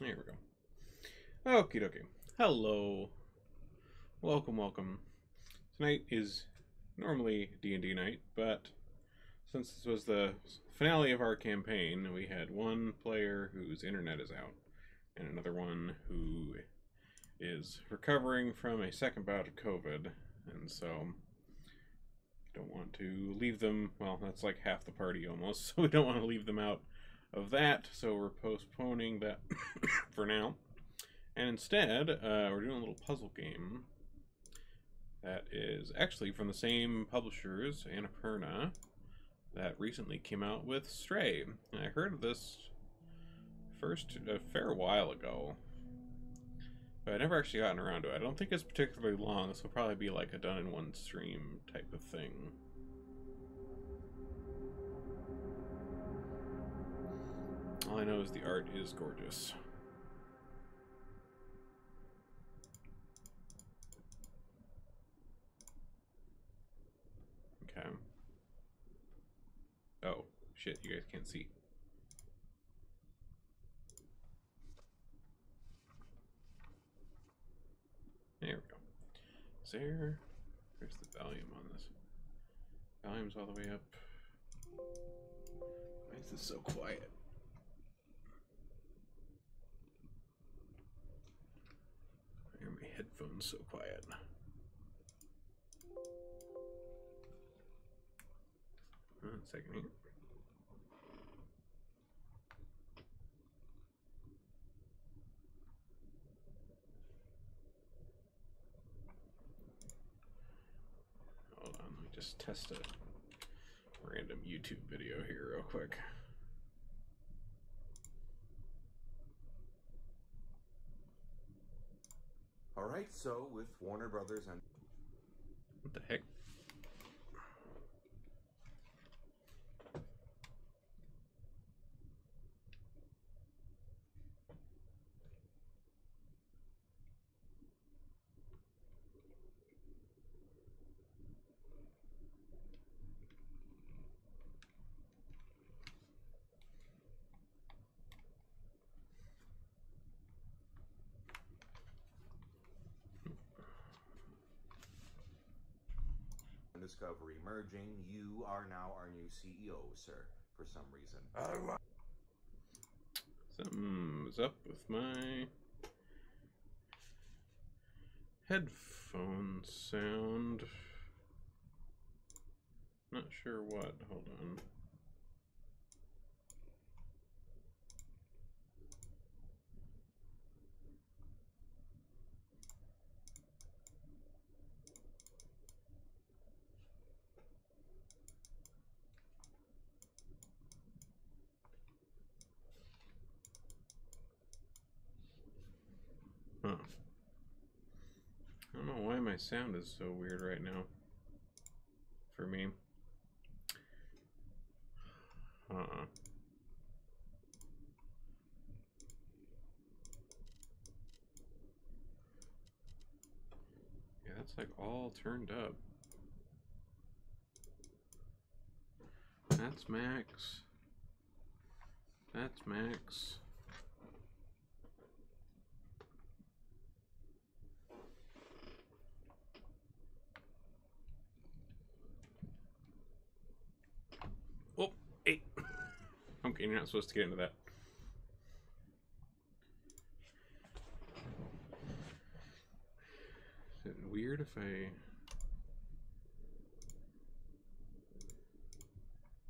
There we go. Okie dokie. Hello. Welcome, welcome. Tonight is normally D&D night, but since this was the finale of our campaign, we had one player whose internet is out, and another one who is recovering from a second bout of COVID, and so don't want to leave them, well, that's like half the party almost, so we don't want to leave them out of that, so we're postponing that for now. And instead, uh, we're doing a little puzzle game that is actually from the same publishers, Annapurna, that recently came out with Stray. And I heard of this first a fair while ago, but I never actually gotten around to it. I don't think it's particularly long. This will probably be like a done in one stream type of thing. All I know is the art is gorgeous. Okay. Oh, shit, you guys can't see. There we go. Is there... Where's the volume on this? Volume's all the way up. Why is this so quiet? Why are my headphones so quiet? One second here. Hold on, let me just test a random YouTube video here real quick. All right, so with Warner Brothers and What the heck? Discovery merging, you are now our new CEO, sir, for some reason. Something's up with my headphone sound. Not sure what. Hold on. Huh. I don't know why my sound is so weird right now. For me. Uh-uh. Yeah, that's like all turned up. That's max. That's max. Oh, hey. Okay, you're not supposed to get into that. Is it weird if I...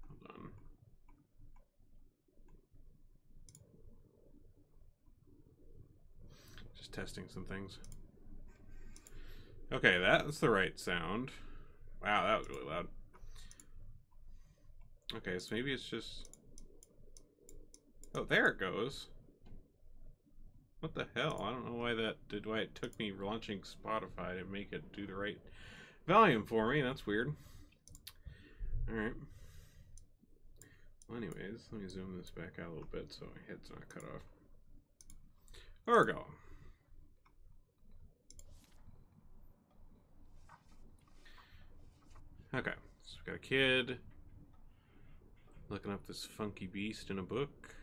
Hold on. Just testing some things. Okay, that's the right sound. Wow, that was really loud. Okay, so maybe it's just... Oh, there it goes. What the hell? I don't know why that did why it took me launching Spotify to make it do the right volume for me. That's weird. Alright. Well, anyways, let me zoom this back out a little bit so my head's not cut off. There we go. Okay, so we got a kid looking up this funky beast in a book.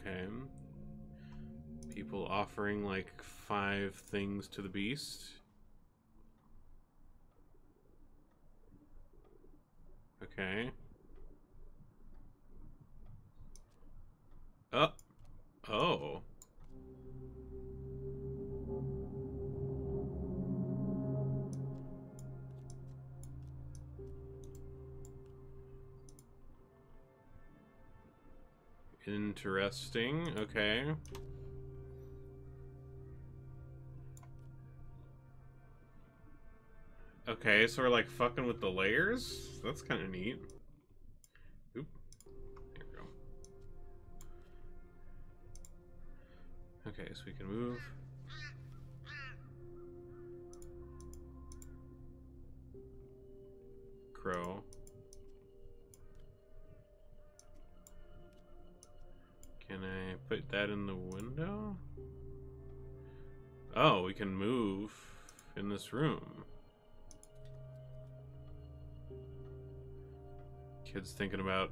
Okay. People offering like five things to the beast. Interesting. Okay. Okay, so we're like fucking with the layers? That's kind of neat. Room. Kids thinking about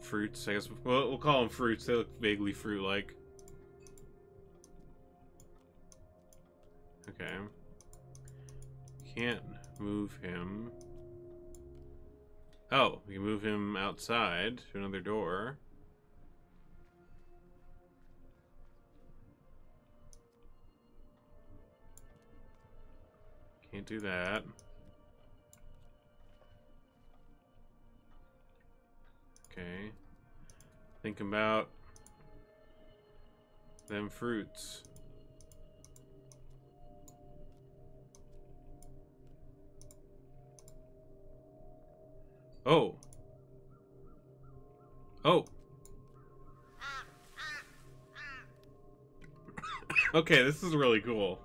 fruits. I guess we'll, we'll call them fruits. They look vaguely fruit-like. Okay. Can't move him. Oh, we can move him outside to another door. Can't do that. Okay. Think about them fruits. Oh. Oh. okay, this is really cool.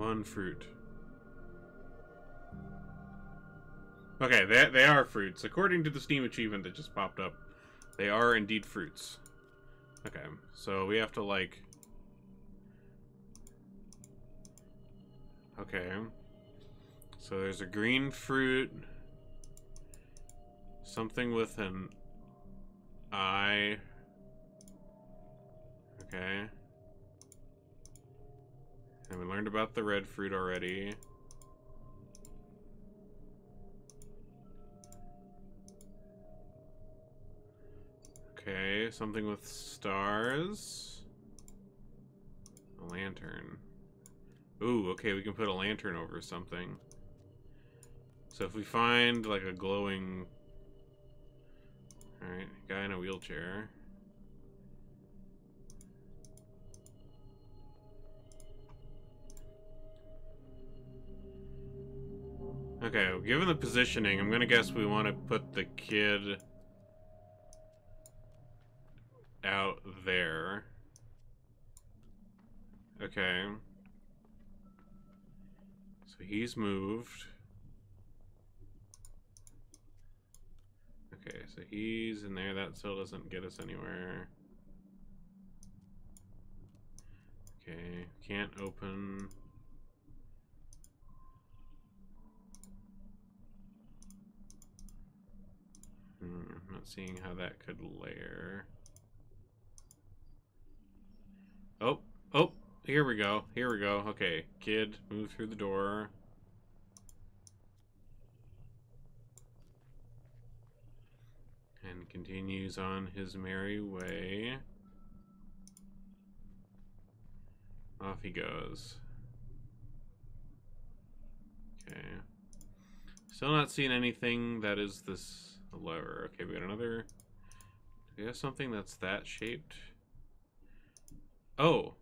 One fruit. Okay, they, they are fruits. According to the Steam achievement that just popped up, they are indeed fruits. Okay, so we have to, like... Okay. So there's a green fruit. Something with an eye. About the red fruit already. Okay, something with stars. A lantern. Ooh, okay, we can put a lantern over something. So if we find like a glowing... Alright, guy in a wheelchair. Okay, given the positioning, I'm gonna guess we want to put the kid out there. Okay. So he's moved. Okay, so he's in there. That still doesn't get us anywhere. Okay, can't open. Hmm, I'm not seeing how that could layer. Oh, oh, here we go. Here we go. Okay, kid, move through the door. And continues on his merry way. Off he goes. Okay. Still not seeing anything that is this lever. Okay, we got another... Do we have something that's that shaped? Oh.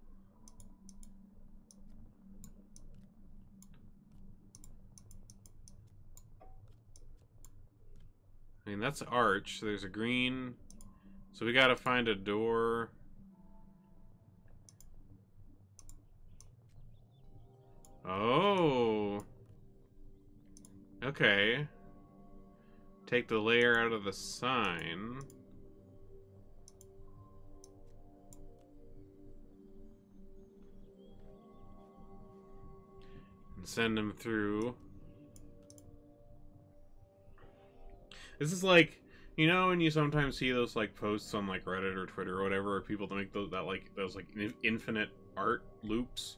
I mean, that's an arch. So there's a green. So we gotta find a door. Oh. Okay. Take the layer out of the sign. And send them through. This is like, you know, when you sometimes see those like posts on like Reddit or Twitter or whatever, people that make those that like those like infinite art loops,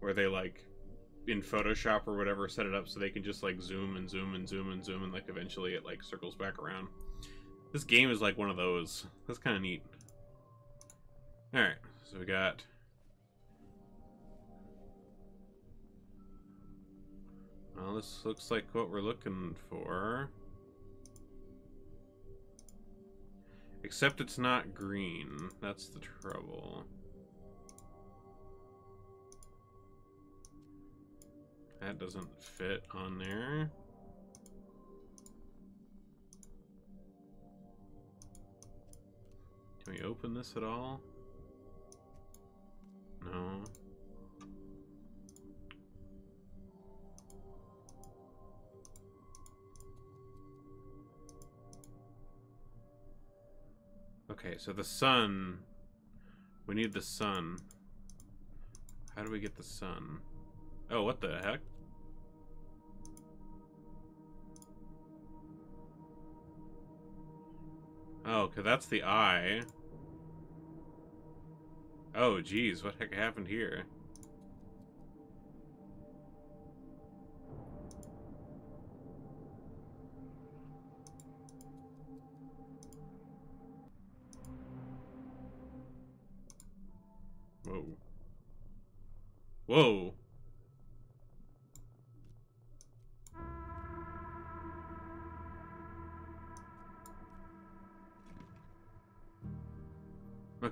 where they like in Photoshop or whatever set it up so they can just like zoom and zoom and zoom and zoom and like eventually it like circles back around. This game is like one of those. That's kind of neat. All right, so we got. Well, this looks like what we're looking for. Except it's not green. That's the trouble. That doesn't fit on there. Can we open this at all? No. Okay, so the sun. We need the sun. How do we get the sun? Oh, what the heck? Oh, cause that's the eye. Oh, geez, what heck happened here? Whoa. Whoa.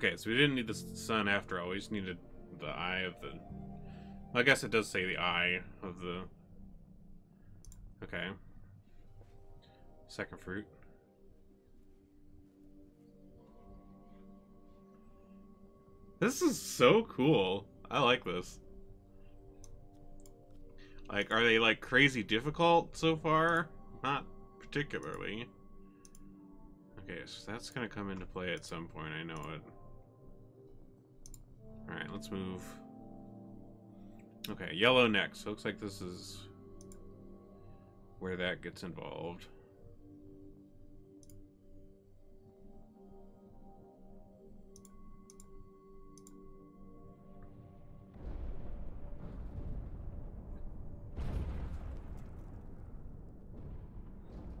Okay, so we didn't need the sun after all. We just needed the eye of the... Well, I guess it does say the eye of the... Okay. Second fruit. This is so cool. I like this. Like, are they, like, crazy difficult so far? Not particularly. Okay, so that's gonna come into play at some point, I know it. Alright, let's move. Okay, yellow next. looks like this is where that gets involved.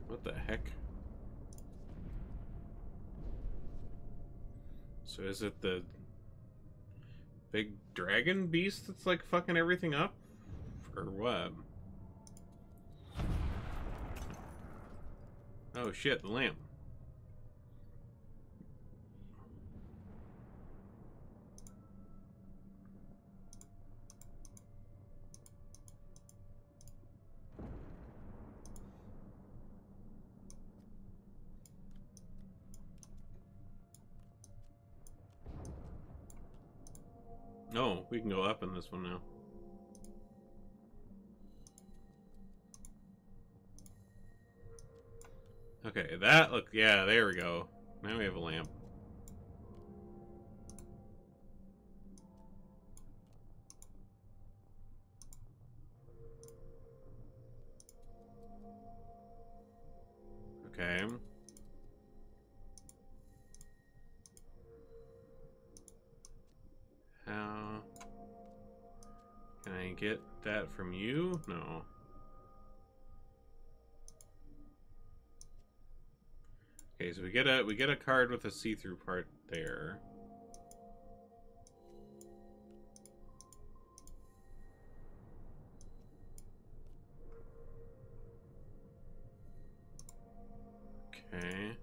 What the heck? So is it the big dragon beast that's like fucking everything up? Or what? Oh shit, the lamp. Oh, we can go up in this one now. Okay, that look, yeah, there we go. Now we have a lamp. From you? No. Okay, so we get a we get a card with a see-through part there. Okay.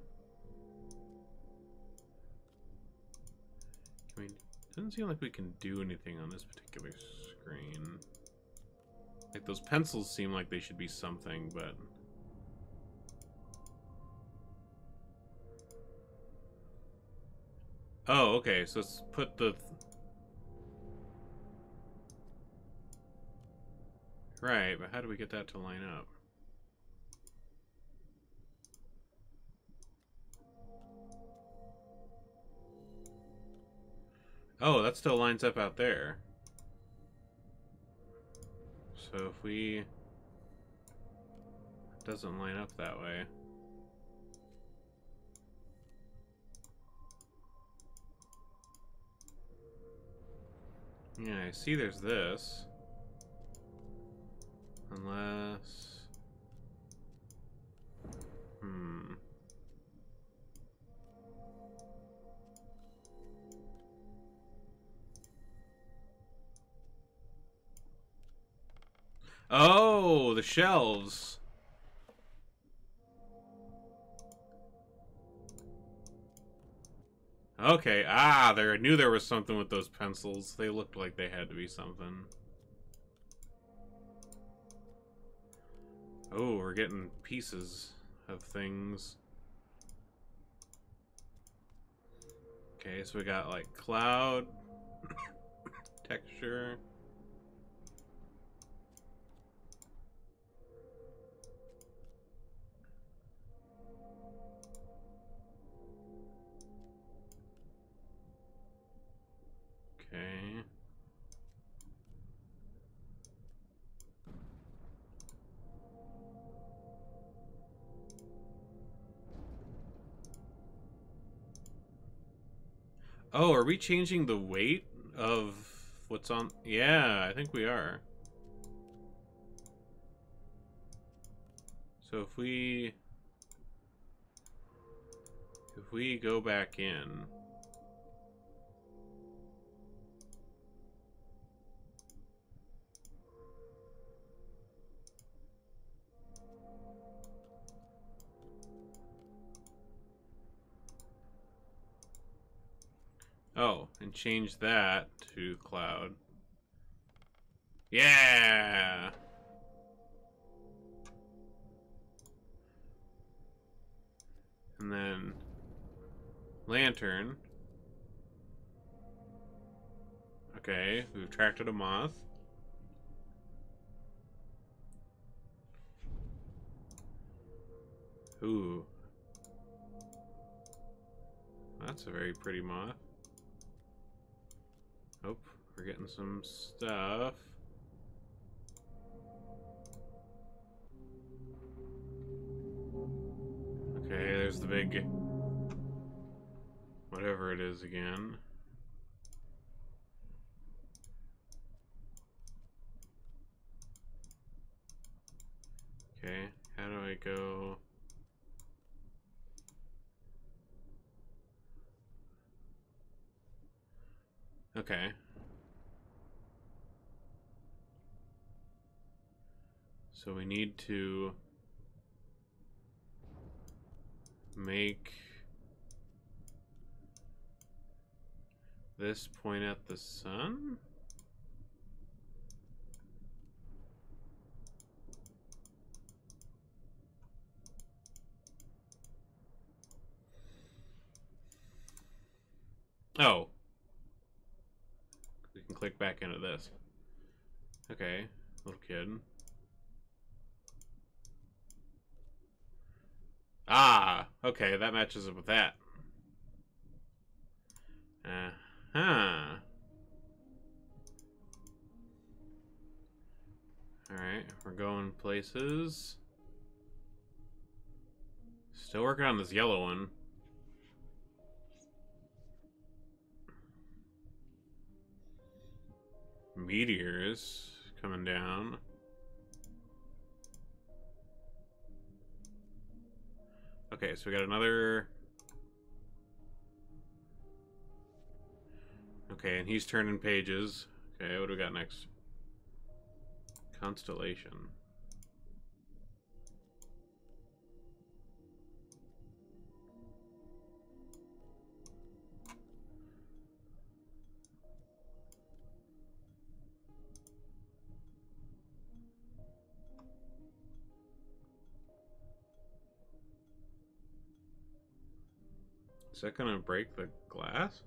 I mean, doesn't seem like we can do anything on this particular screen. Like, those pencils seem like they should be something, but... Oh, okay, so let's put the... Right, but how do we get that to line up? Oh, that still lines up out there. So if we... It doesn't line up that way. Yeah, I see there's this. Unless... Hmm. Oh, the shelves. Okay, ah, there I knew there was something with those pencils. They looked like they had to be something. Oh, we're getting pieces of things. Okay, so we got like cloud, texture. Oh, are we changing the weight of what's on? Yeah, I think we are. So if we if we go back in change that to cloud. Yeah! And then lantern. Okay, we've attracted a moth. Ooh. That's a very pretty moth. We're getting some stuff. Okay, there's the big... Whatever it is again. Okay, how do I go... Okay. So we need to make this point at the sun? Oh, We can click back into this. Okay, little kid. Ah, okay, that matches up with that. Uh-huh. Alright, we're going places. Still working on this yellow one. meteors coming down. Okay, so we got another... Okay, and he's turning pages. Okay, what do we got next? Constellation. That gonna break the glass?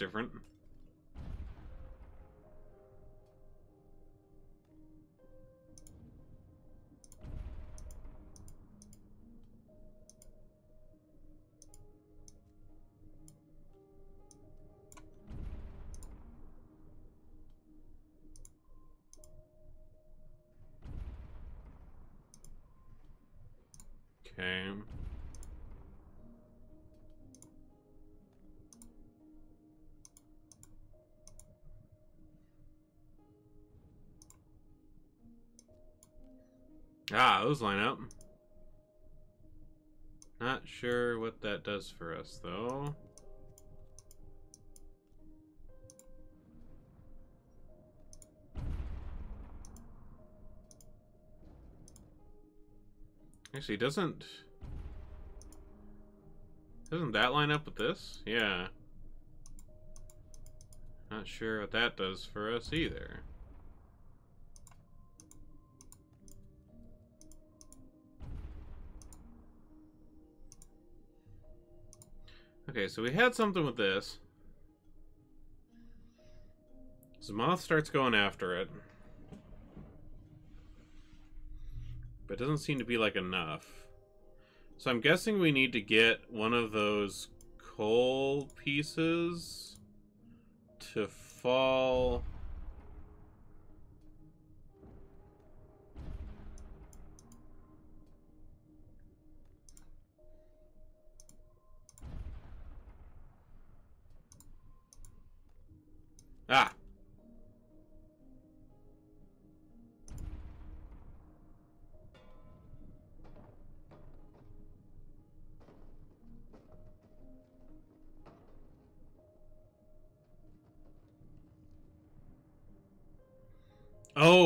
Different. Ah, those line up. Not sure what that does for us, though. Actually, doesn't... Doesn't that line up with this? Yeah. Not sure what that does for us either. Okay, so we had something with this. Zamoth starts going after it. But it doesn't seem to be like enough. So I'm guessing we need to get one of those coal pieces to fall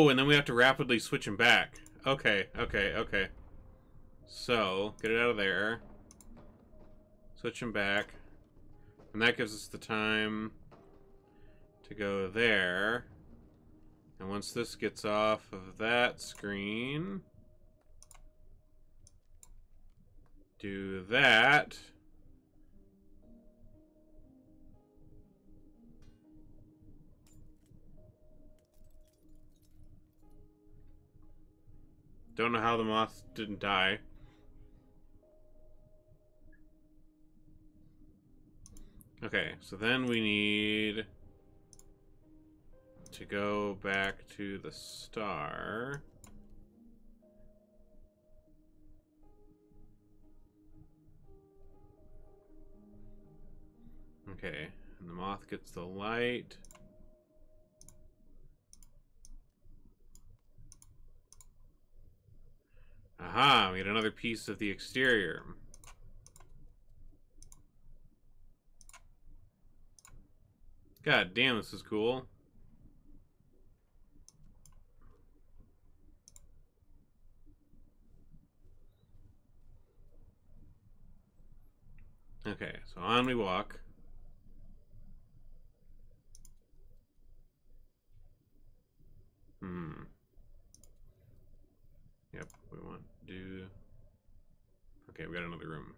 Oh, and then we have to rapidly switch him back. Okay, okay, okay. So, get it out of there. Switch him back. And that gives us the time to go there. And once this gets off of that screen, do that. Don't know how the moth didn't die. Okay, so then we need to go back to the star. Okay, and the moth gets the light. Aha, we get another piece of the exterior. God damn, this is cool. Okay, so on we walk. Hmm. Yep, we want do... Okay, we got another room.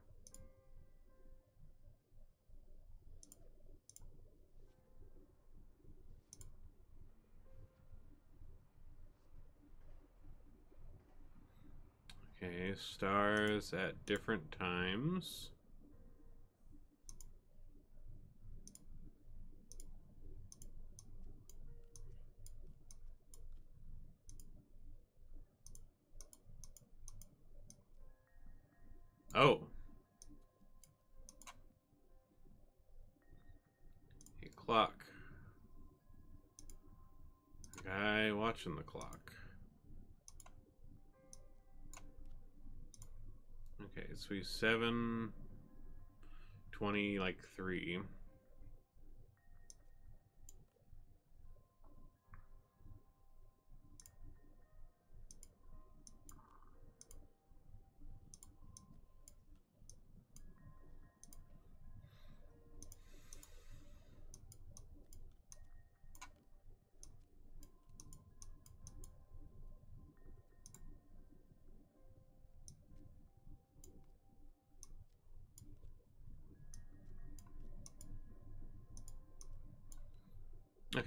Okay, stars at different times. Oh. A clock. Guy watching the clock. Okay, so we seven twenty like three.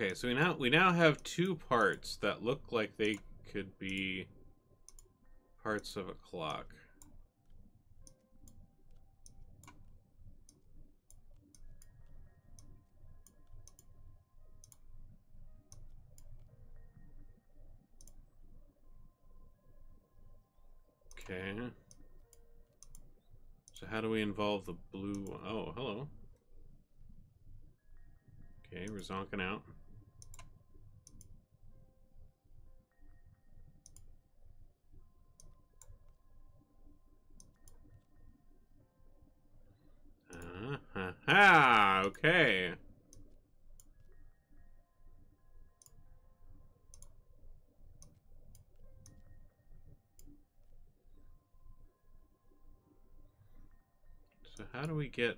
Okay, so we now we now have two parts that look like they could be parts of a clock. Okay. So how do we involve the blue? Oh, hello. Okay, we're zonking out. Uh, ha, ha, okay. So how do we get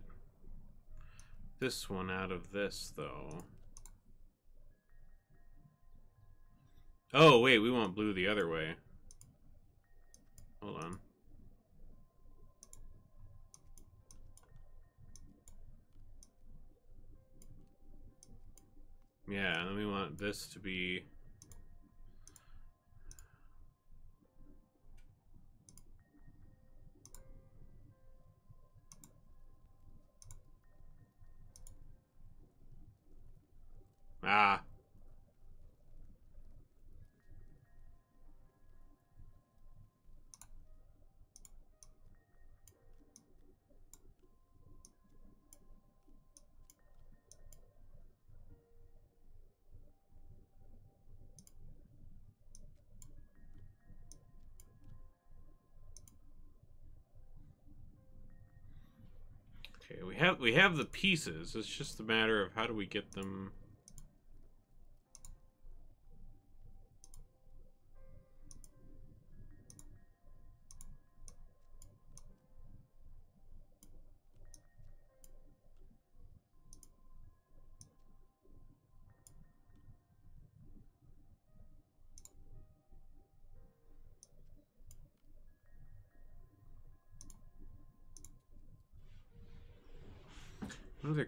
this one out of this, though? Oh, wait, we want blue the other way. Hold on. Yeah, and then we want this to be... Ah. Okay, we have we have the pieces. It's just a matter of how do we get them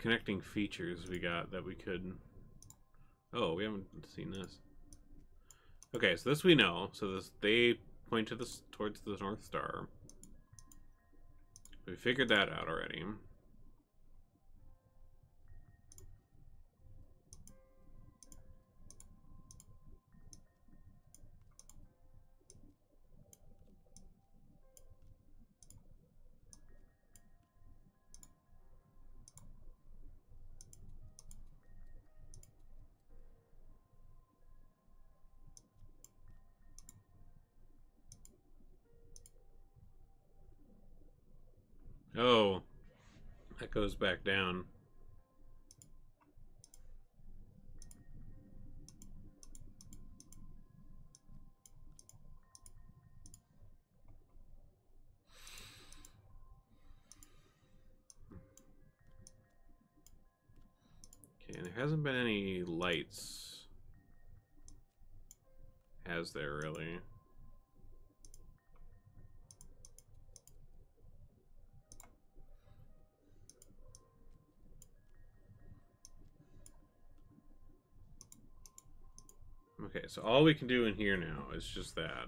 connecting features we got that we could? Oh, we haven't seen this. Okay, so this we know. So this they point to this towards the North Star. We figured that out already. Oh, that goes back down. Okay, there hasn't been any lights. Has there really? Okay, so all we can do in here now is just that.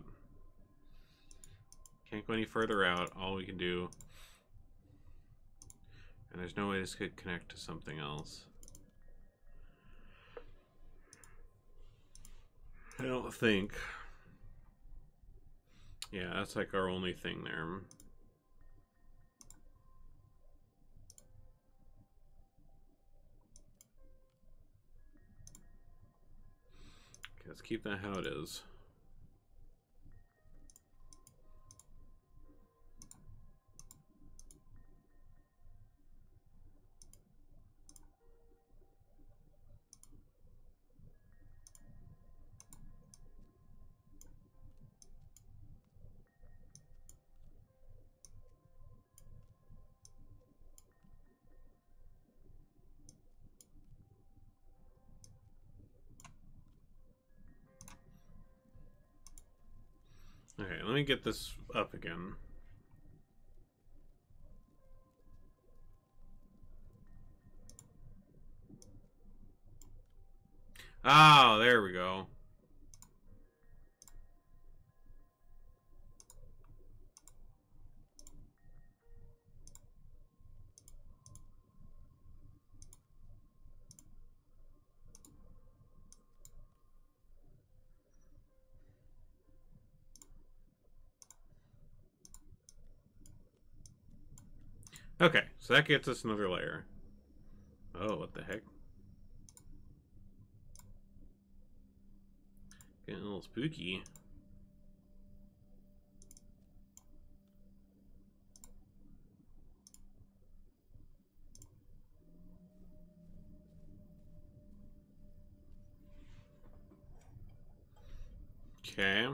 Can't go any further out. All we can do... And there's no way this could connect to something else. I don't think. Yeah, that's like our only thing there. Okay, let's keep that how it is. Okay, let me get this up again. Oh, there we go. Okay, so that gets us another layer. Oh, what the heck? Getting a little spooky. Okay.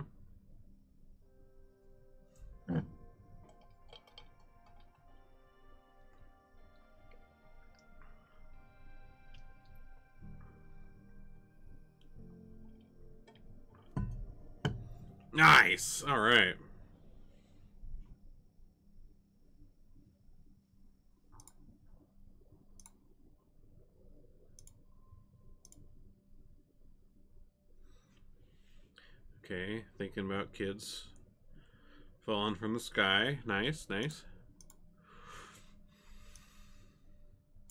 Nice. All right. Okay, thinking about kids falling from the sky. Nice, nice.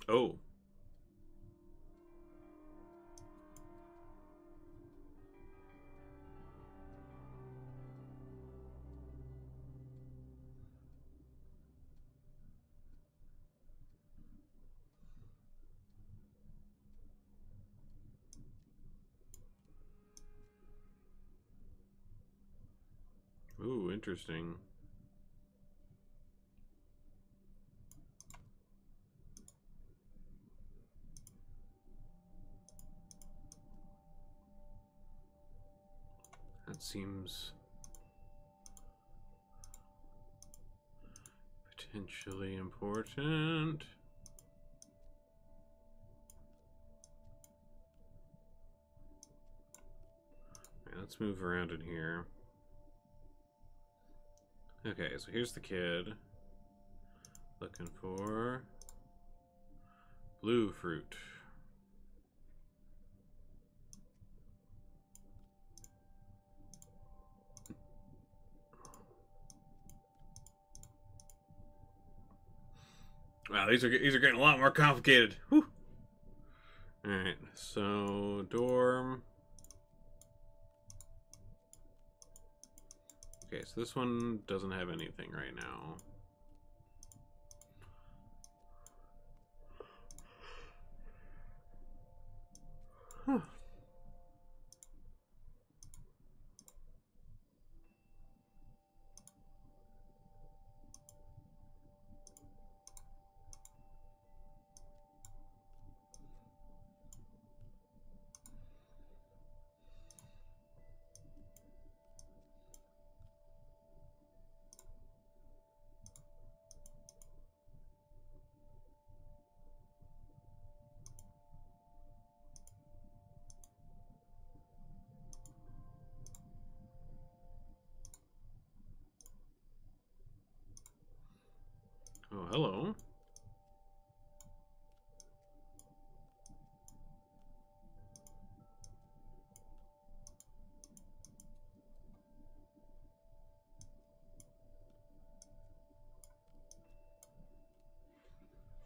Oh. Interesting. That seems potentially important. Let's move around in here. Okay, so here's the kid. Looking for blue fruit. Wow, these are these are getting a lot more complicated. Whew. All right, so dorm. Okay, so this one doesn't have anything right now. Huh. Oh, hello.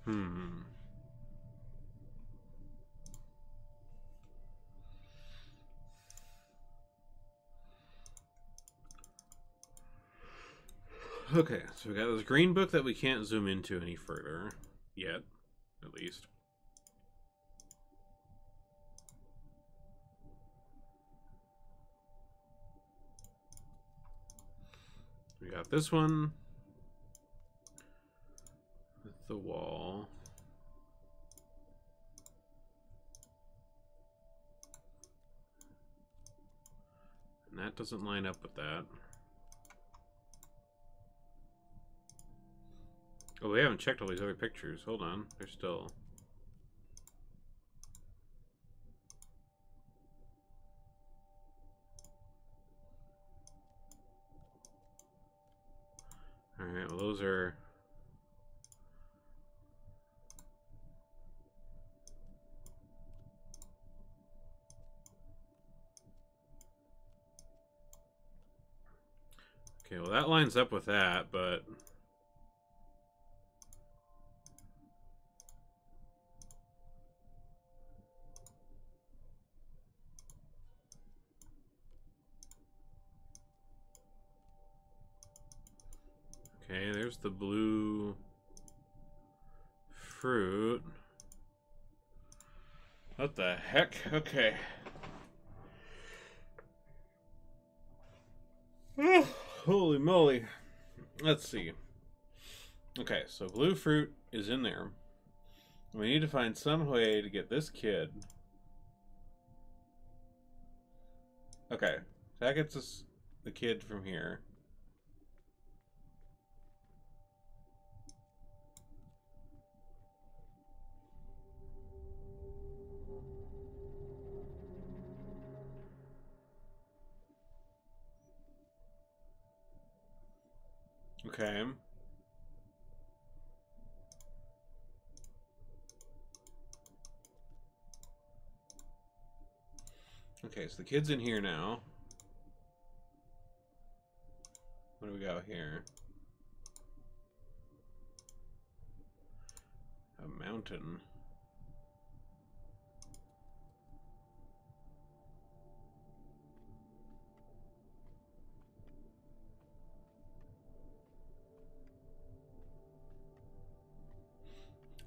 Hmm. Okay, so we got this green book that we can't zoom into any further yet, at least. We got this one with the wall. And that doesn't line up with that. Oh, we haven't checked all these other pictures. Hold on. They're still... Alright, well those are... Okay, well that lines up with that, but... the blue fruit. What the heck? Okay. holy moly. Let's see. Okay, so blue fruit is in there. We need to find some way to get this kid. Okay, that gets us the kid from here. So the kid's in here now. What do we got here? A mountain.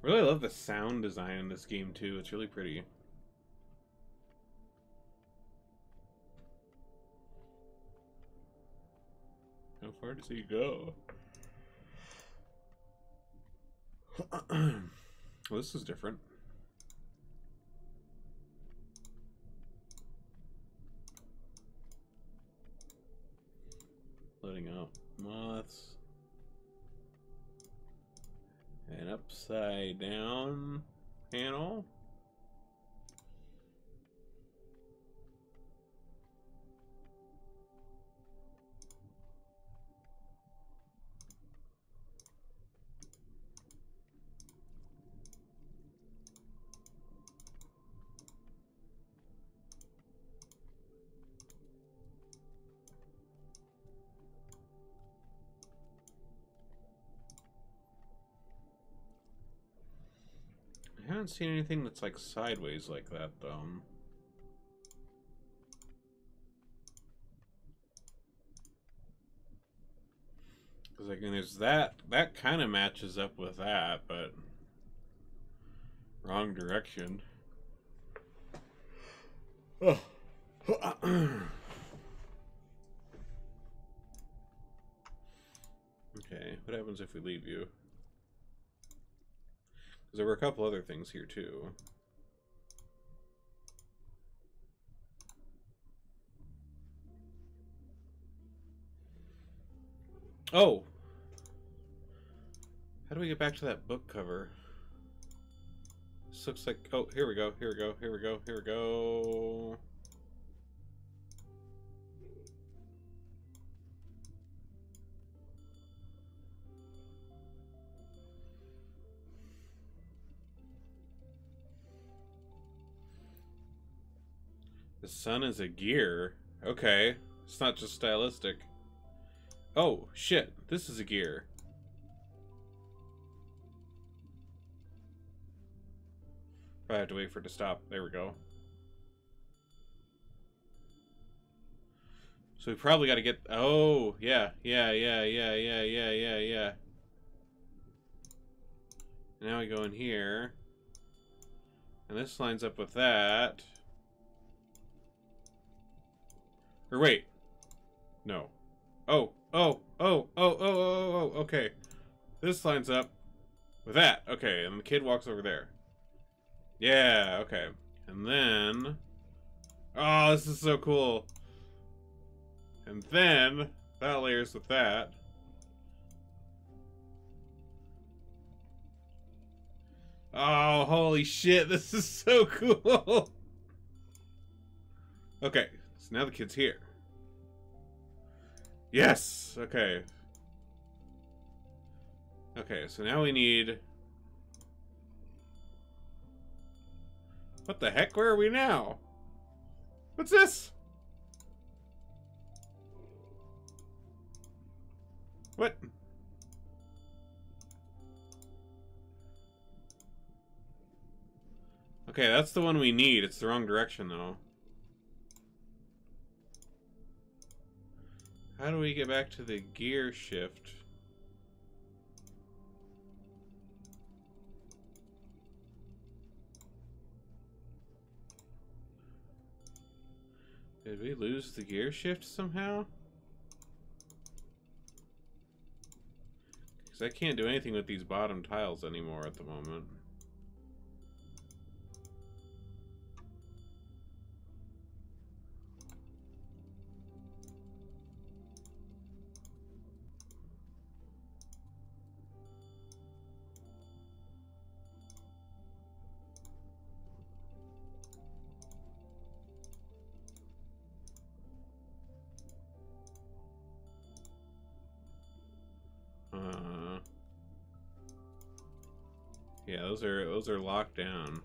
really love the sound design in this game too. It's really pretty. Far does he go? well, this is different. Letting out moths. An upside down panel. Haven't seen anything that's like sideways like that though. Cause like, and there's that that kind of matches up with that, but wrong direction. Oh. okay, what happens if we leave you? Because there were a couple other things here too. Oh! How do we get back to that book cover? This looks like... Oh, here we go, here we go, here we go, here we go. The sun is a gear. Okay. It's not just stylistic. Oh, shit. This is a gear. I have to wait for it to stop. There we go. So we probably got to get... Oh, yeah. Yeah, yeah, yeah, yeah, yeah, yeah, yeah. Now we go in here. And this lines up with that. Or wait. No. Oh, oh, oh, oh, oh, oh, oh, oh, okay. This lines up with that. Okay, and the kid walks over there. Yeah, okay. And then... Oh, this is so cool. And then, that layers with that. Oh, holy shit, this is so cool. okay, so now the kid's here. Yes! Okay. Okay, so now we need... What the heck? Where are we now? What's this? What? Okay, that's the one we need. It's the wrong direction, though. How do we get back to the gear shift? Did we lose the gear shift somehow? Because I can't do anything with these bottom tiles anymore at the moment. Those are those are locked down.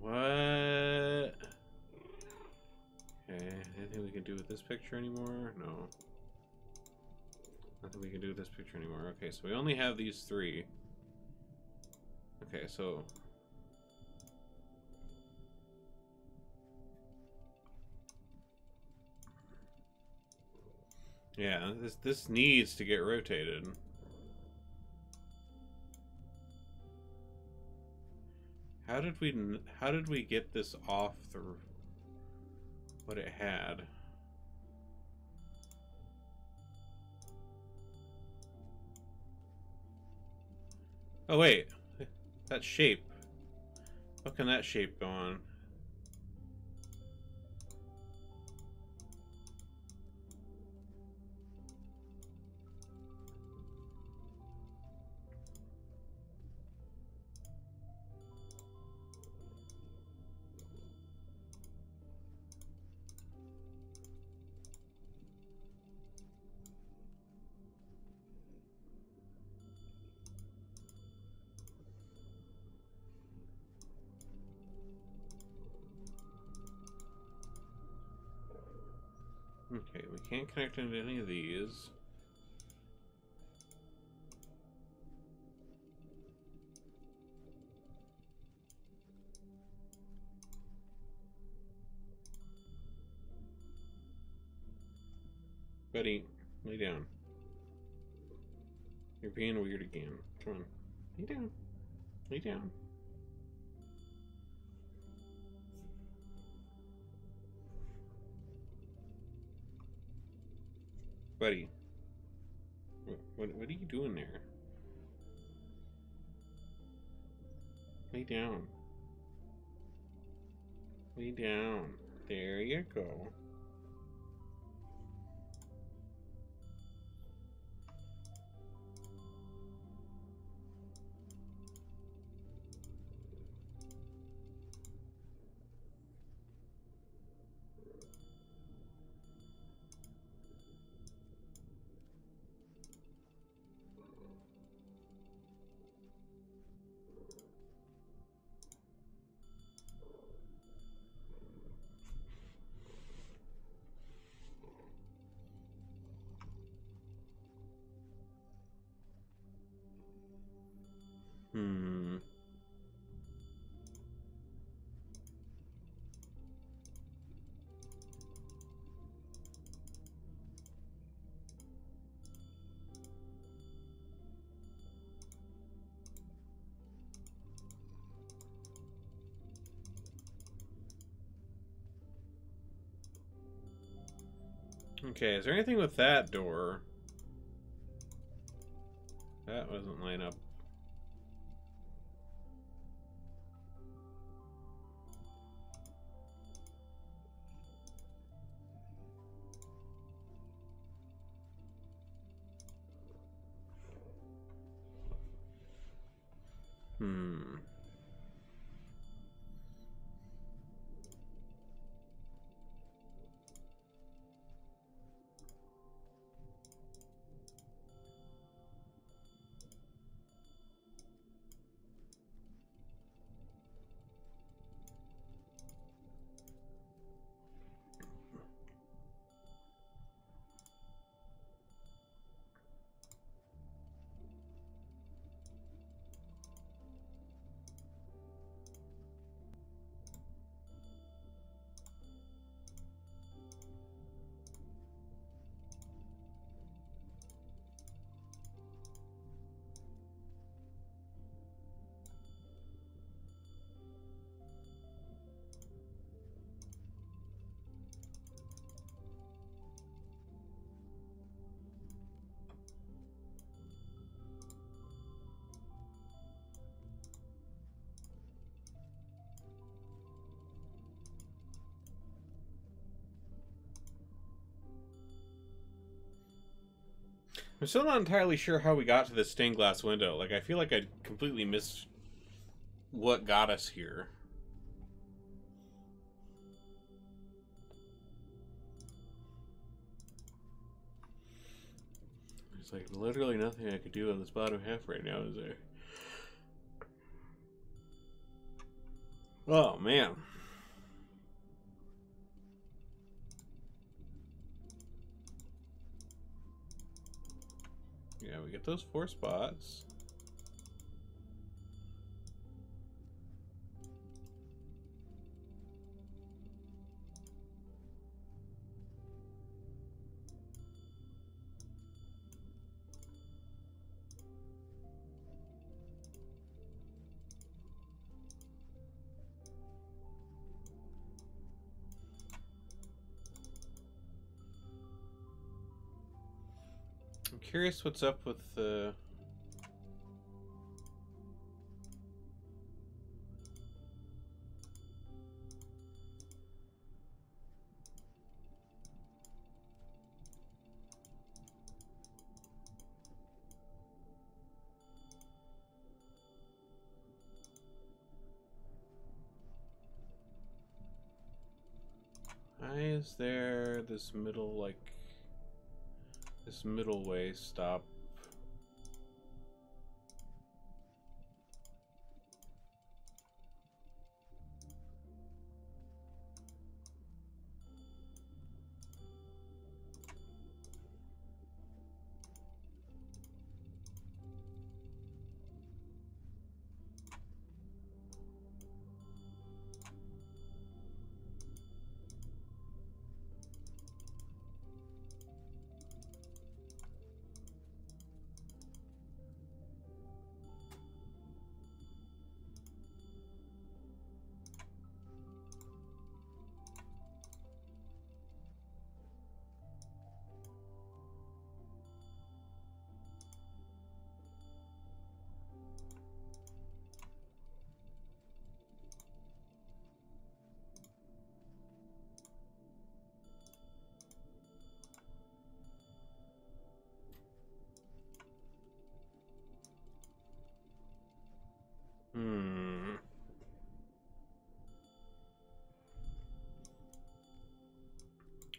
What? Okay, anything we can do with this picture anymore? No. Nothing we can do with this picture anymore. Okay, so we only have these three. Okay, so... Yeah, this this needs to get rotated. How did we how did we get this off the what it had? Oh wait, that shape. What can that shape go on? We can't connect into any of these. Buddy, lay down. You're being weird again. Come on. Lay down. Lay down. Buddy. What, what, what are you doing there? Lay down. Lay down. There you go. Okay, is there anything with that door? That wasn't line up. I'm still not entirely sure how we got to this stained glass window. Like, I feel like I completely missed what got us here. There's like literally nothing I could do on this bottom half right now, is there? Oh, man. Yeah, we get those four spots. Curious what's up with the. Why is there this middle, like, this middle way stop?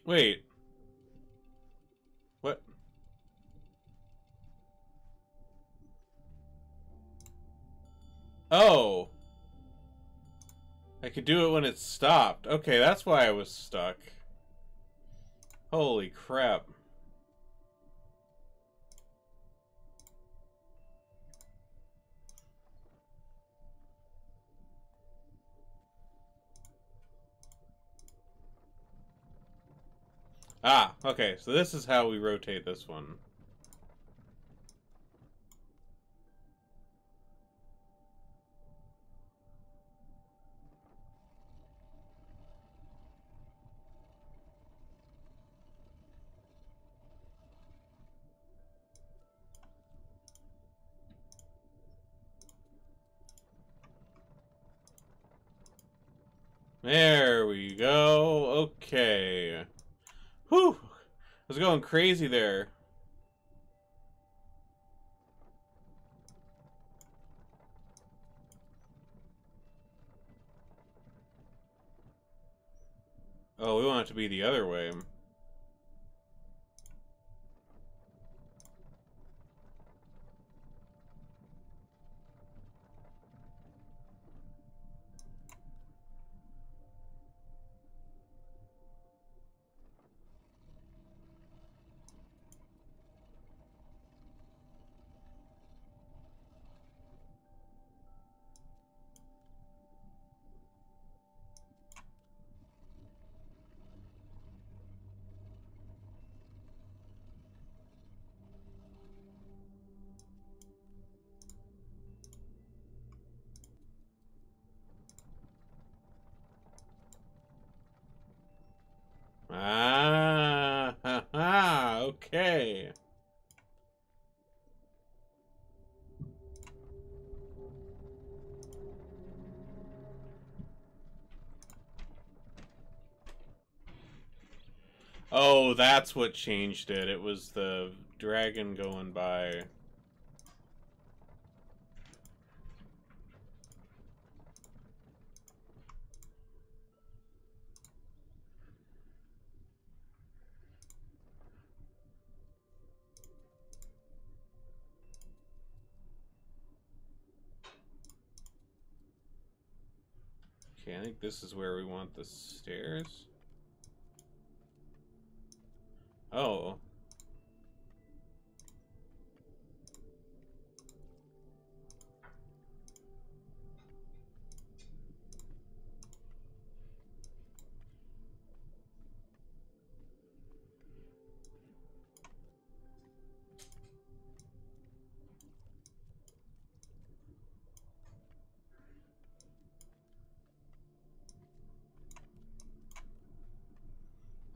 Wait. What? Oh. I could do it when it stopped. Okay, that's why I was stuck. Holy crap. Ah, okay, so this is how we rotate this one. There we go. Okay. Whew! I was going crazy there. Oh, we want it to be the other way. Ah, ha, ha, okay. Oh, that's what changed it. It was the dragon going by. Okay, I think this is where we want the stairs. Oh.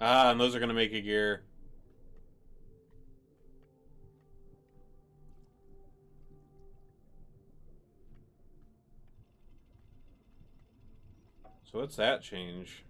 Ah, and those are going to make a gear. So what's that change?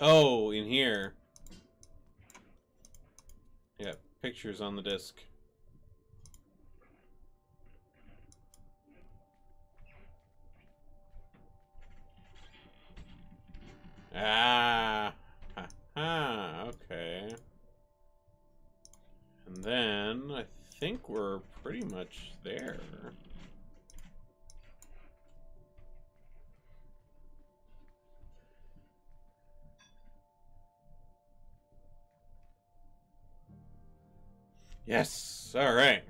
Oh, in here. Yeah, pictures on the disc. Ah, ha, okay. And then I think we're pretty much there. Yes. All right.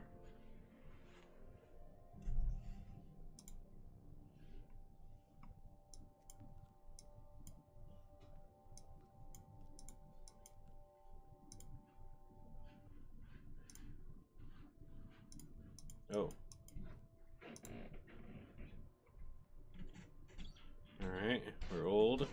Oh. All right. We're old.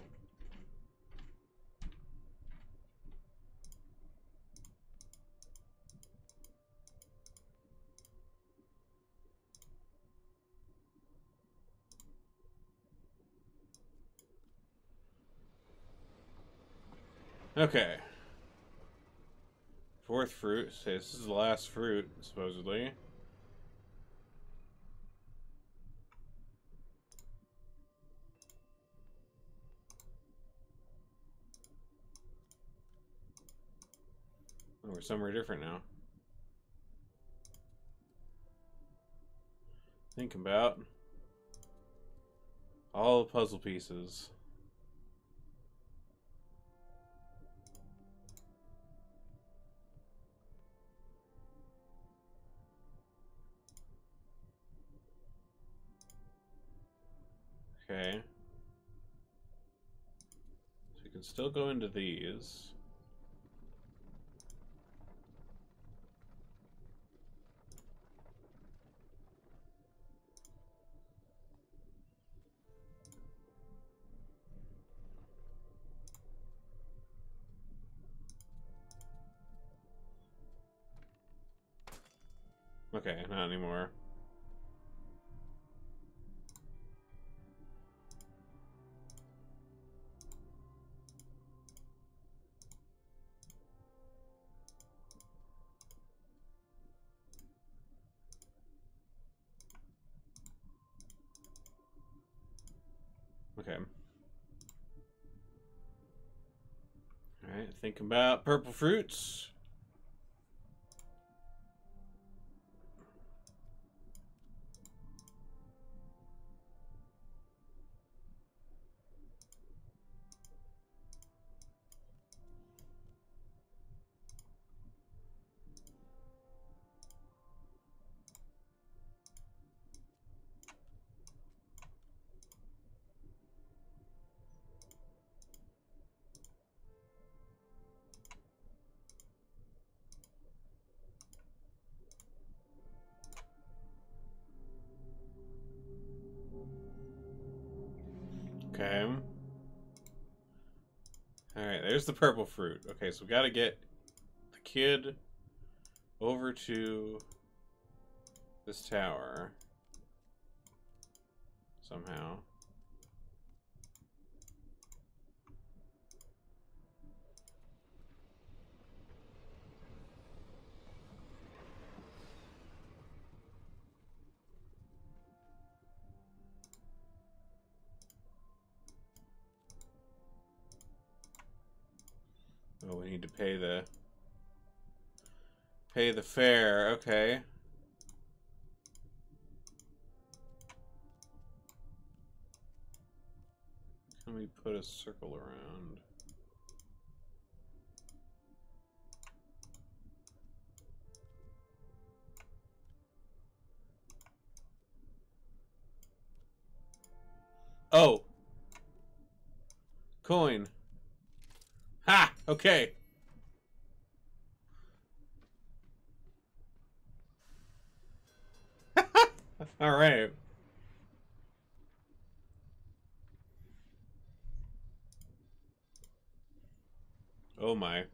Okay. Fourth fruit. Say this is the last fruit, supposedly. Oh, we're somewhere different now. Think about all the puzzle pieces. Still go into these. Okay, not anymore. About purple fruits. There's the purple fruit. Okay, so we gotta get the kid over to this tower. Somehow. Pay the pay the fare. Okay. Can we put a circle around? Oh. Coin. Ha! Okay. All right. Oh my.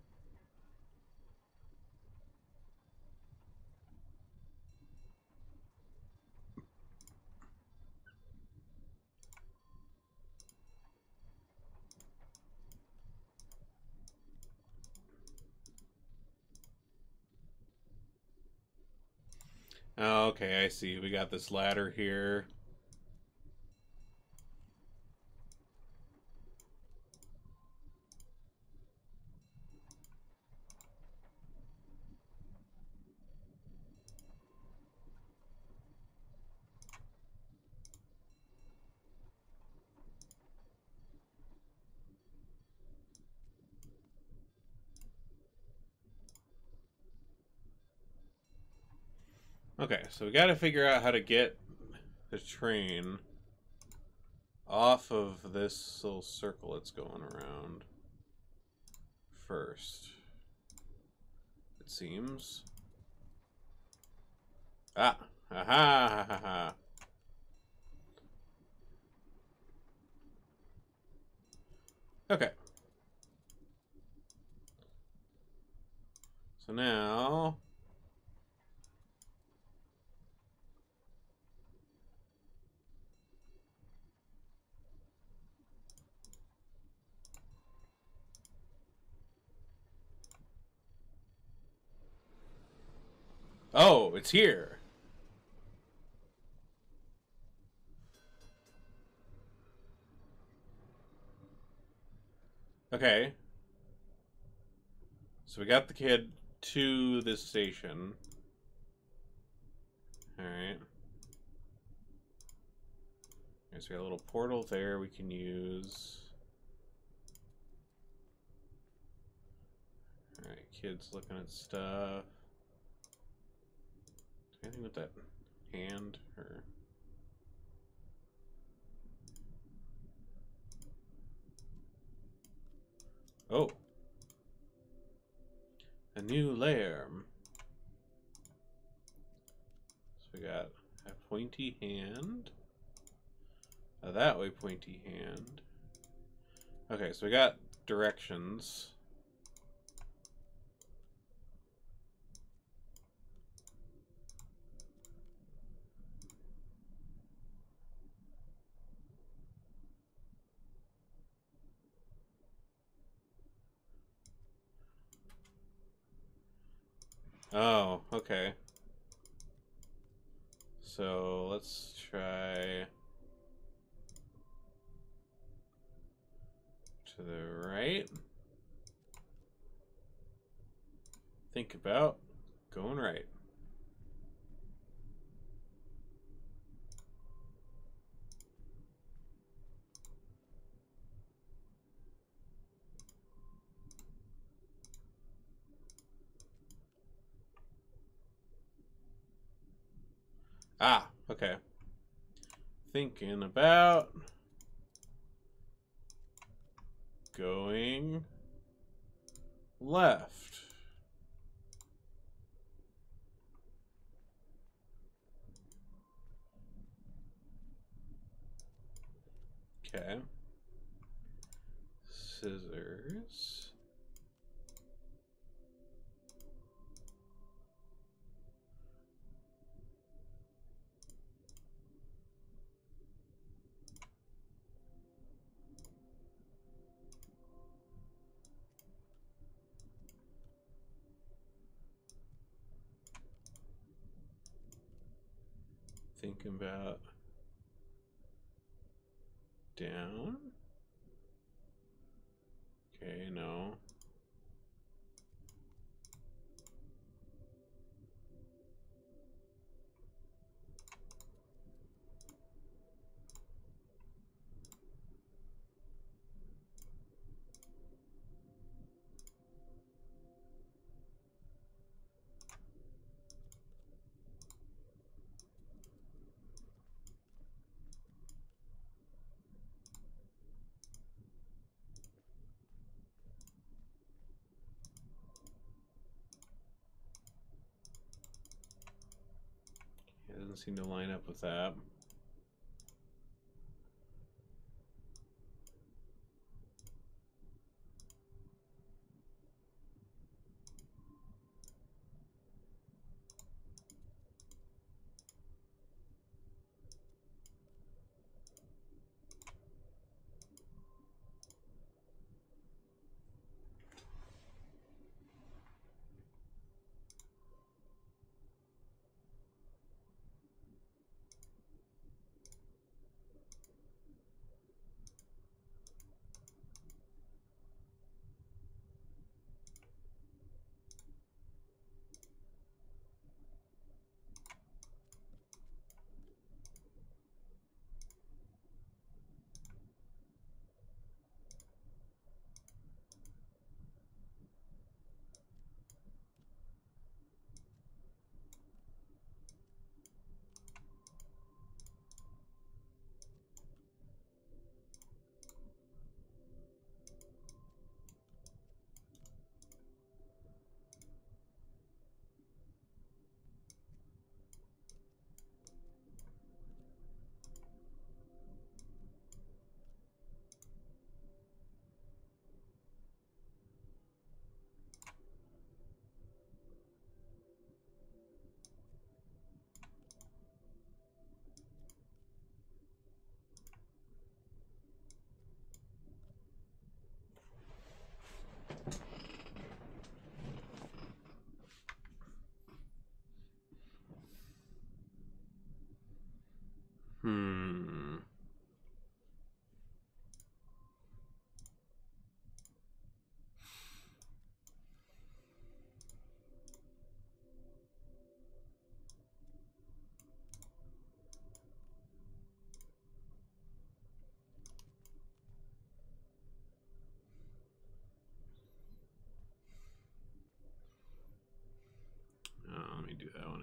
Oh, okay, I see. We got this ladder here. Okay, so we got to figure out how to get the train off of this little circle that's going around first. It seems. Ah, aha, ha, ha, ha. Okay. So now Oh, it's here. Okay. So we got the kid to this station. Alright. Got a little portal there we can use. Alright, kids looking at stuff. Anything with that hand or Oh. A new layer. So we got a pointy hand. A that way pointy hand. Okay, so we got directions. Oh, okay. So let's try to the right. Think about going right. Ah, okay. Thinking about going left. Okay. Scissors. Thinking about down. Okay, no. It doesn't seem to line up with that.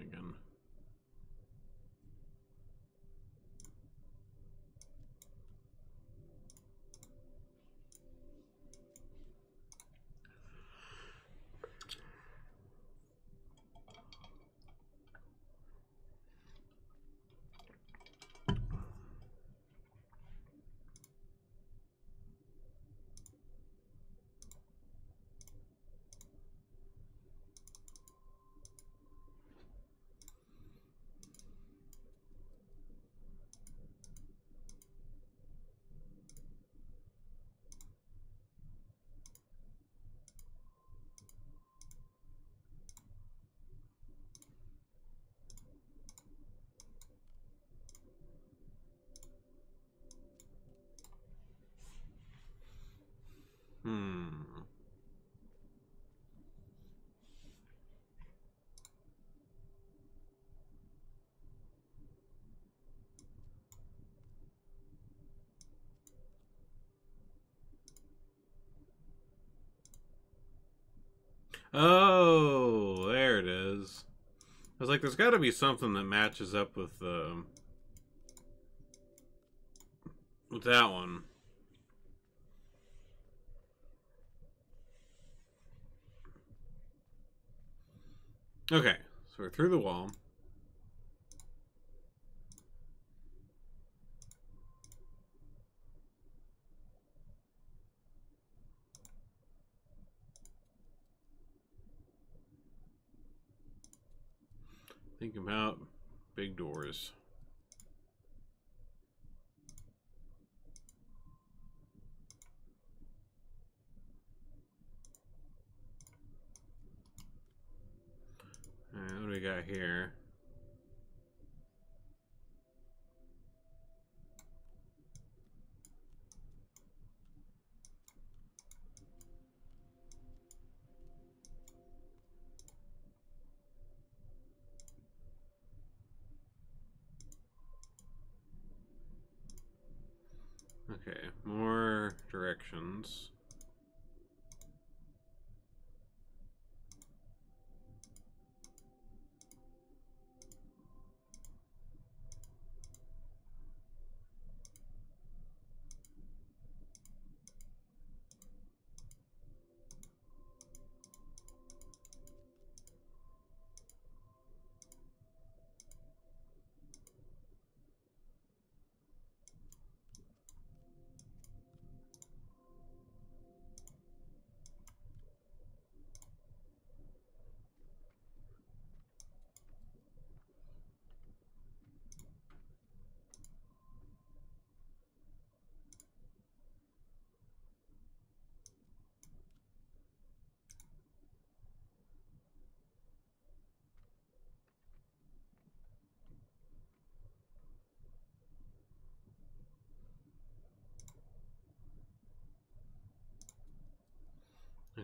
Again. Oh, there it is. I was like, there's got to be something that matches up with um, with that one. Okay, so we're through the wall.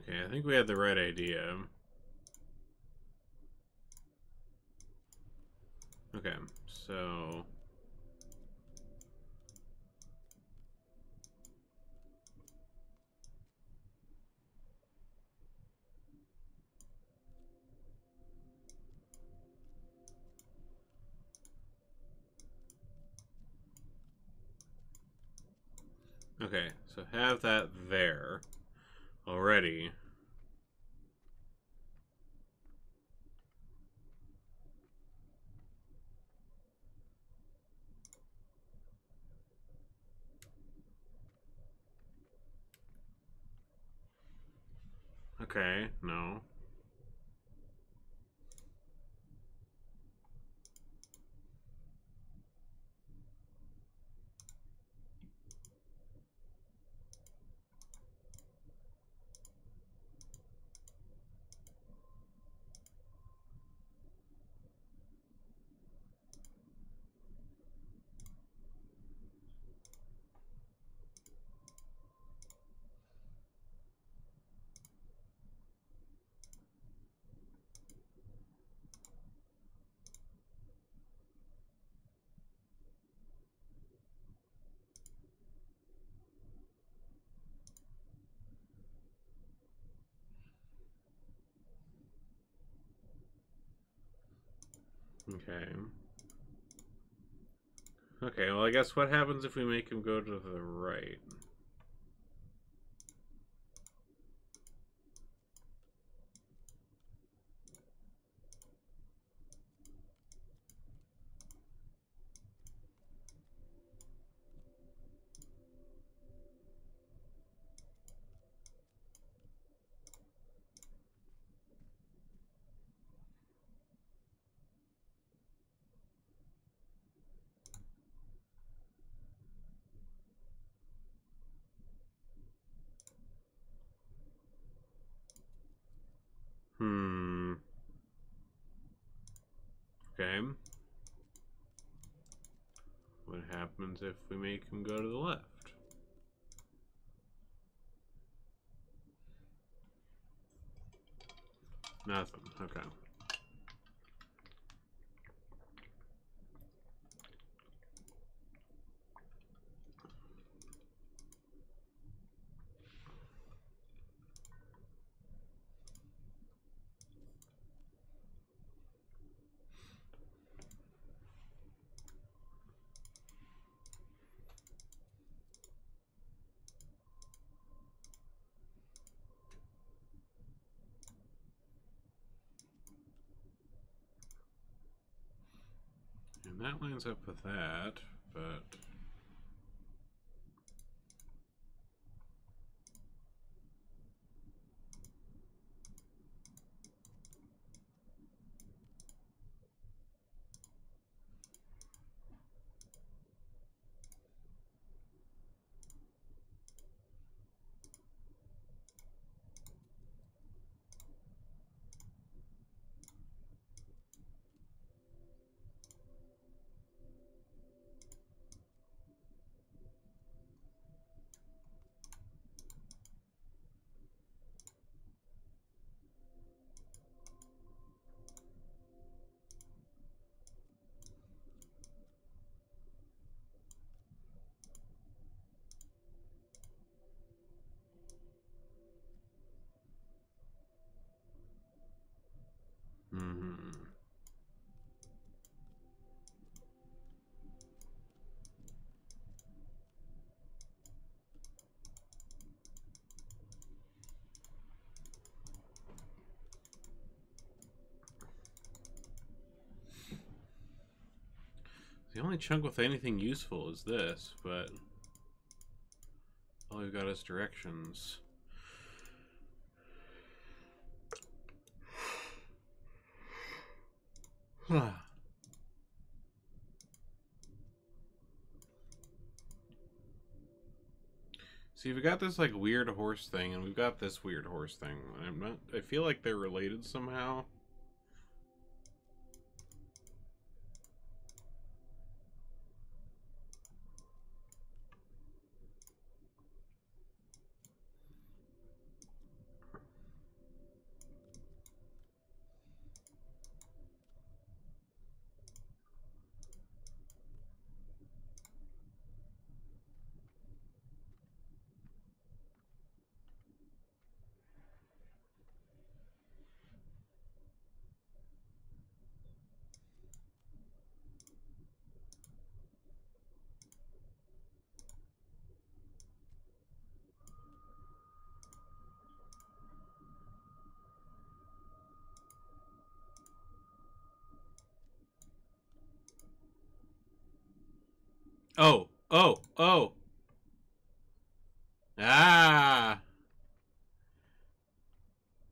Okay, I think we had the right idea. Okay, so... Okay, so have that there already. Okay, no. Okay. Okay, well, I guess what happens if we make him go to the right? Hmm. Okay. What happens if we make him go to the left? Nothing. Okay. that lines up with that, but. hmm The only chunk with anything useful is this, but all we've got is directions. See, we got this like weird horse thing, and we've got this weird horse thing. I'm not. I feel like they're related somehow. Oh, oh, oh. Ah.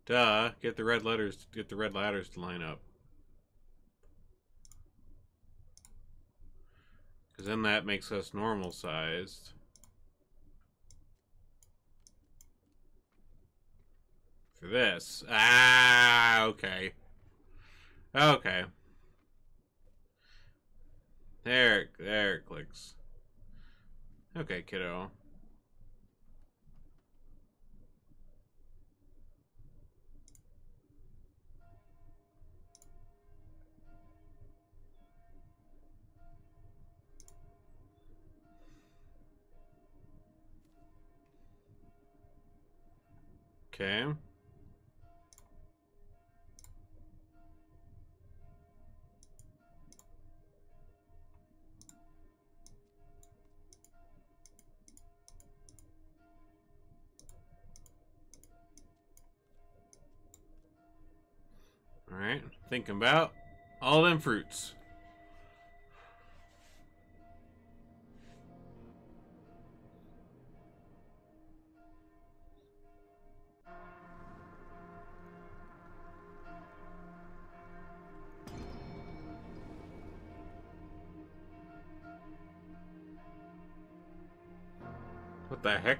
Duh. Get the red letters, to get the red ladders to line up. Because then that makes us normal sized. For this. Ah, okay. Okay. There, there it clicks. Okay, kiddo. Okay. Alright, thinking about all them fruits. The heck?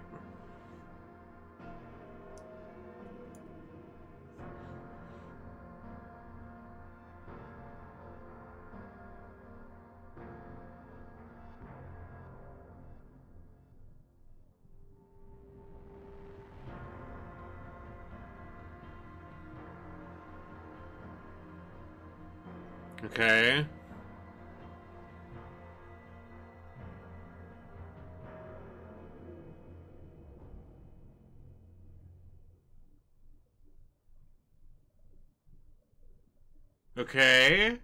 Okay. Okay.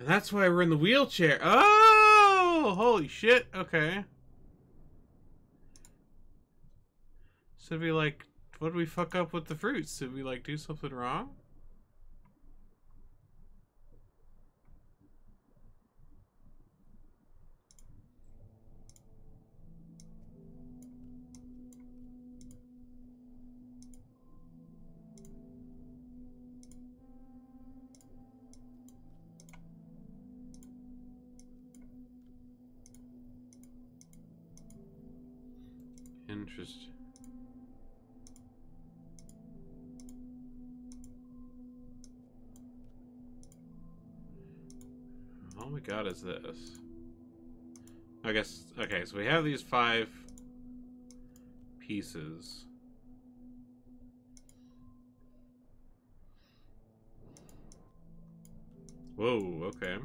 And that's why we're in the wheelchair. Oh, holy shit. Okay. So it'd like what did we fuck up with the fruits? Did we like do something wrong? Is this. I guess, okay, so we have these five pieces. Whoa, okay.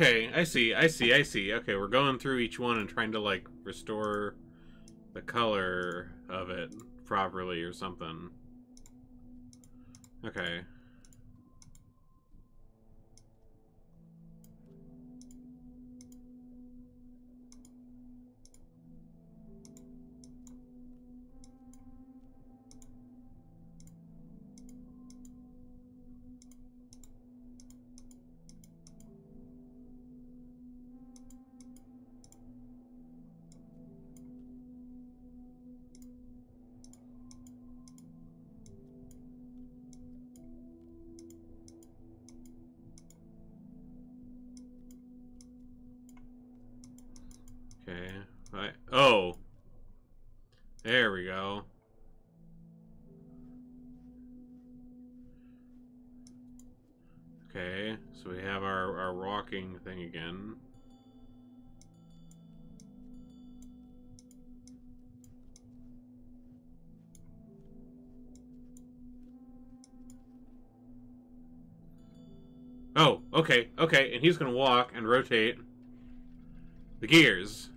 Okay. I see. I see. I see. Okay, we're going through each one and trying to like restore the color of it properly or something. Okay. Okay. I, oh. There we go. Okay, so we have our, our walking thing again. Oh, okay, okay, and he's gonna walk and rotate the gears.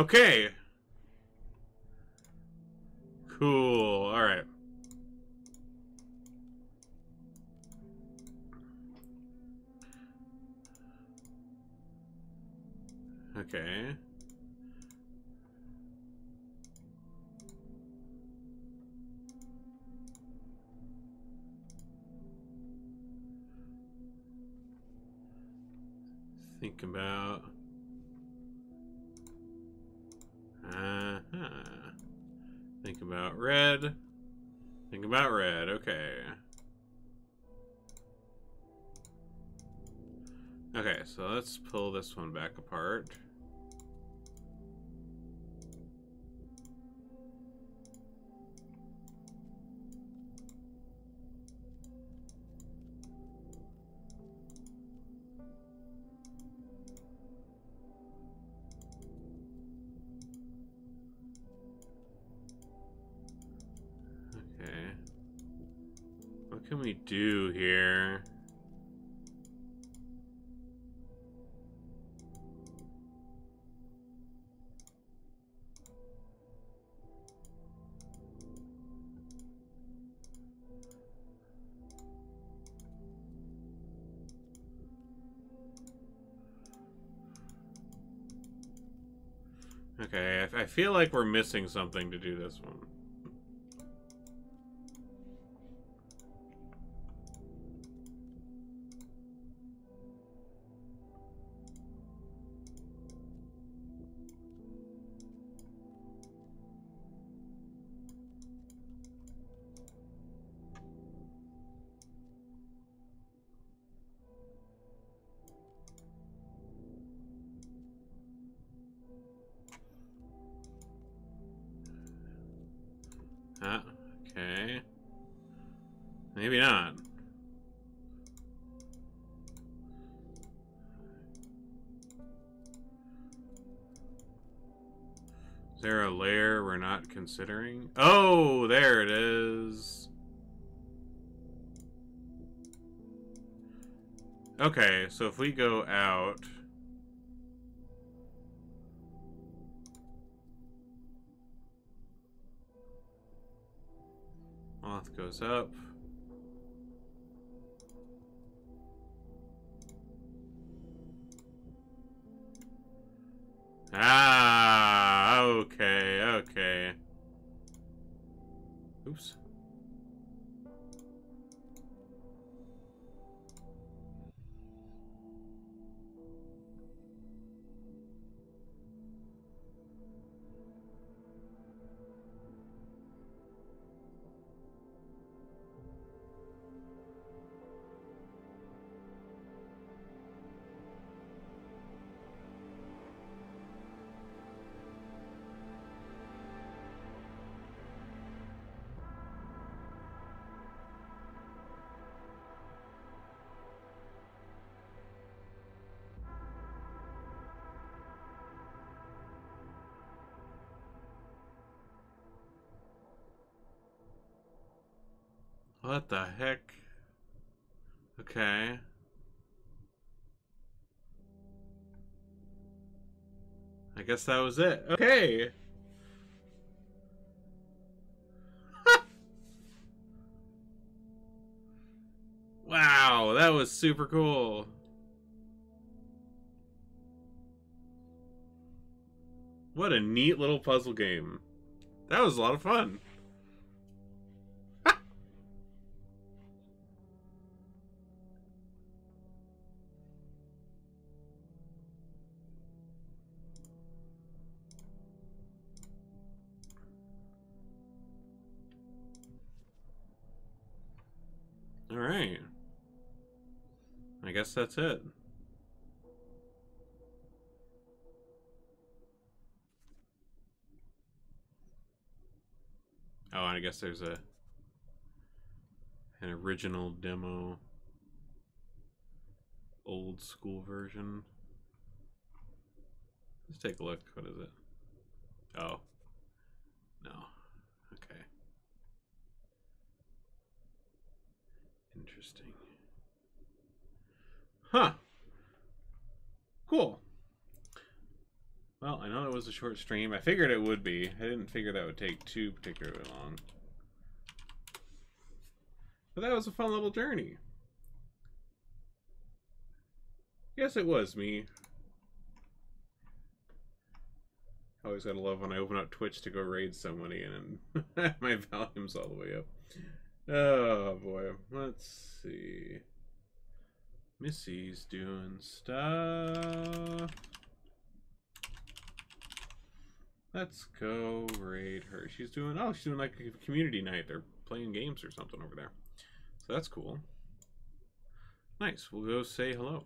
Okay. Cool, alright. Okay. Think about. Red. Think about red. Okay. Okay, so let's pull this one back apart. Feel like we're missing something to do this one. Maybe not. Is there a layer we're not considering? Oh, there it is. Okay, so if we go out... Moth goes up. What the heck? Okay. I guess that was it. Okay. wow, that was super cool. What a neat little puzzle game. That was a lot of fun. Guess that's it. Oh, and I guess there's a an original demo old school version. Let's take a look. What is it? Oh. No. Okay. Interesting. Huh. Cool. Well, I know it was a short stream. I figured it would be. I didn't figure that would take too particularly long. But that was a fun little journey. Yes, it was me. Always gotta love when I open up Twitch to go raid somebody and my volume's all the way up. Oh boy, let's see. Missy's doing stuff. Let's go raid her. She's doing oh, she's doing like a community night. They're playing games or something over there. So that's cool. Nice. We'll go say hello.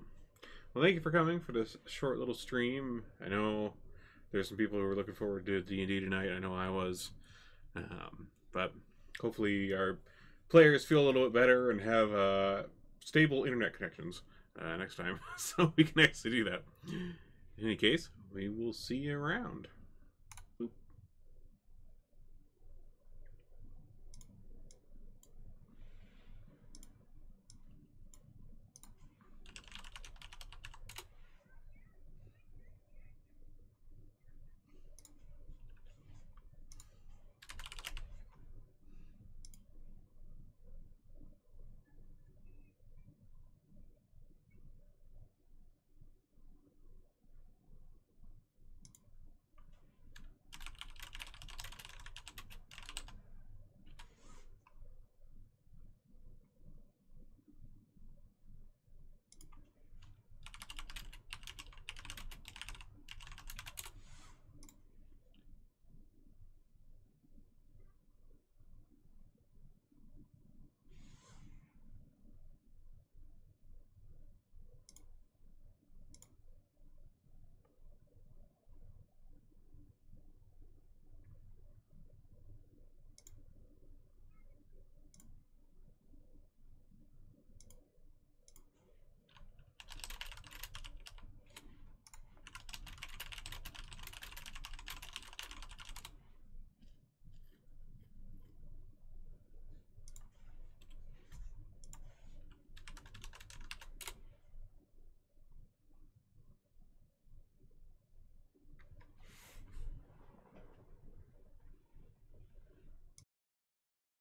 Well, thank you for coming for this short little stream. I know there's some people who were looking forward to D and D tonight. I know I was, um, but hopefully our players feel a little bit better and have uh, stable internet connections uh, next time, so we can actually do that. In any case, we will see you around.